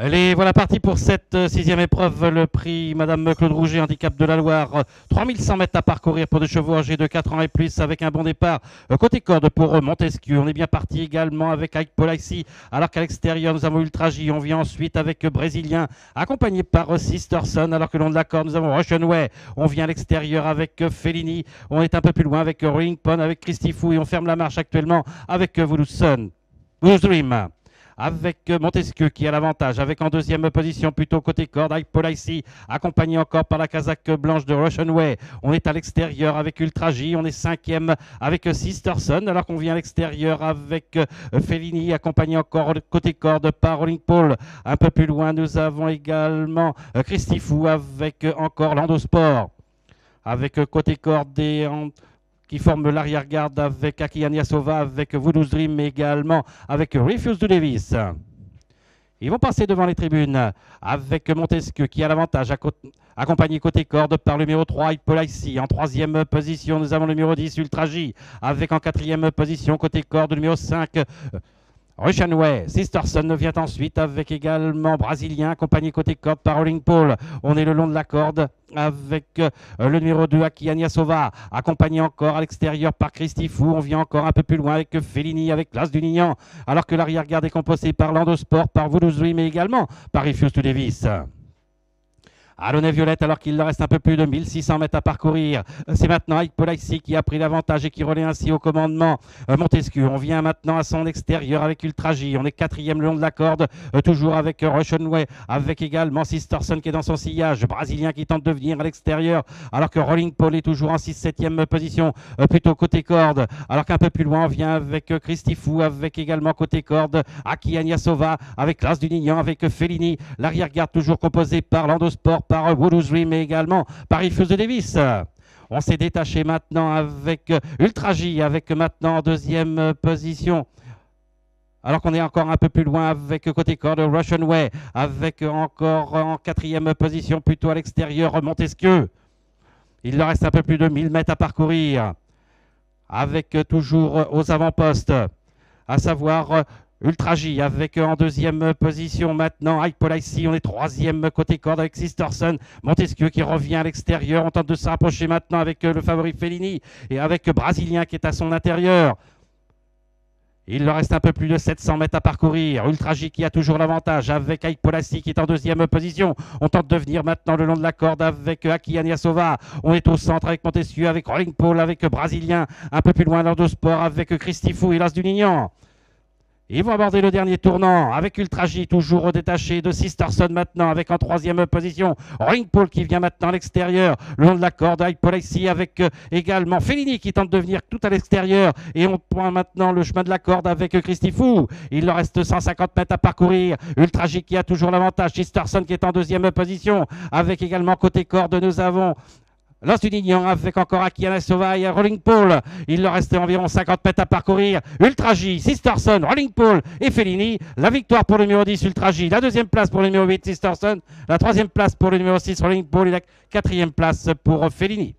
Allez, voilà parti pour cette euh, sixième épreuve, le prix Madame Claude Rouget, handicap de la Loire. Euh, 3100 mètres à parcourir pour des chevaux âgés de 4 ans et plus avec un bon départ. Euh, côté corde pour euh, Montesquieu. On est bien parti également avec Ike Polacy, alors qu'à l'extérieur nous avons Ultra J. On vient ensuite avec euh, Brésilien, accompagné par euh, Sisterson, alors que le long de la corde nous avons Russian Way. On vient à l'extérieur avec euh, Fellini. On est un peu plus loin avec euh, Rolling Pond, avec Christy Fou et on ferme la marche actuellement avec euh. Voodoo Dream avec Montesquieu qui a l'avantage, avec en deuxième position plutôt côté corde, avec Polacy, accompagné encore par la casaque blanche de Russian Way. On est à l'extérieur avec Ultra J, on est cinquième avec Sisterson, alors qu'on vient à l'extérieur avec euh, Fellini, accompagné encore côté corde par Rolling Paul. Un peu plus loin, nous avons également euh, Christy Fou avec euh, encore Lando Sport. Avec côté corde et qui forme l'arrière-garde avec Akiania Sova, avec Voodoo Dream, mais également avec Refuse de Davis. Ils vont passer devant les tribunes avec Montesquieu qui a l'avantage, accompagné côté corde par le numéro 3, Hippolyte. En troisième position, nous avons le numéro 10, Ultra J, avec en quatrième position côté corde le numéro 5, Russian Way, Sisterson vient ensuite avec également Brésilien, accompagné côté corde par Rolling Paul. On est le long de la corde avec euh, le numéro 2, Akiania Sova, accompagné encore à l'extérieur par Christy Fou. On vient encore un peu plus loin avec Fellini, avec Las du Nignan, alors que l'arrière-garde est composé par Lando Sport, par Dream et également par to Davis. Alonnet Violette alors qu'il leur reste un peu plus de 1600 mètres à parcourir. C'est maintenant Ike Polacy qui a pris l'avantage et qui relaie ainsi au commandement euh, Montesquieu. On vient maintenant à son extérieur avec Ultra. On est quatrième le long de la corde, euh, toujours avec euh, Russian Way, avec également Sisterson qui est dans son sillage, Brésilien qui tente de venir à l'extérieur, alors que Rolling Paul est toujours en 6-7e position, euh, plutôt côté corde, alors qu'un peu plus loin on vient avec euh, Christy Fou, avec également côté corde, Aki Agnasova, avec Las du Nignan, avec euh, Fellini, l'arrière-garde toujours composé par Lando Sport, par Voodoo Dream et également par de Davis. On s'est détaché maintenant avec Ultra J, avec maintenant en deuxième position. Alors qu'on est encore un peu plus loin avec côté corde Russian Way, avec encore en quatrième position plutôt à l'extérieur Montesquieu. Il leur reste un peu plus de 1000 mètres à parcourir, avec toujours aux avant-postes, à savoir Ultra J avec euh, en deuxième position maintenant Ike Polacy. On est troisième côté corde avec Sisterson. Montesquieu qui revient à l'extérieur. On tente de se rapprocher maintenant avec euh, le favori Fellini et avec Brésilien qui est à son intérieur. Il leur reste un peu plus de 700 mètres à parcourir. Ultra J qui a toujours l'avantage avec Ike Polacy qui est en deuxième position. On tente de venir maintenant le long de la corde avec euh, Aki Agnasova. On est au centre avec Montesquieu, avec Rolling Paul, avec Brésilien. Un peu plus loin dans deux sports avec Christy Fou et Las du Nignan. Ils vont aborder le dernier tournant avec Ultra J toujours détaché de Sisterson maintenant avec en troisième position Ring Paul qui vient maintenant à l'extérieur le long de la corde Polacy avec euh, également Fellini qui tente de venir tout à l'extérieur et on prend maintenant le chemin de la corde avec euh, Christy Fou. Il leur reste 150 mètres à parcourir. Ultra J qui a toujours l'avantage. Sisterson qui est en deuxième position avec également côté corde nous avons Lance du Nignan avec encore Akiana et Rolling Paul. Il leur restait environ 50 mètres à parcourir. Ultra J, Sisterson, Rolling Paul et Fellini. La victoire pour le numéro 10, Ultra J. La deuxième place pour le numéro 8, Sisterson. La troisième place pour le numéro 6, Rolling Paul. Et la quatrième place pour Fellini.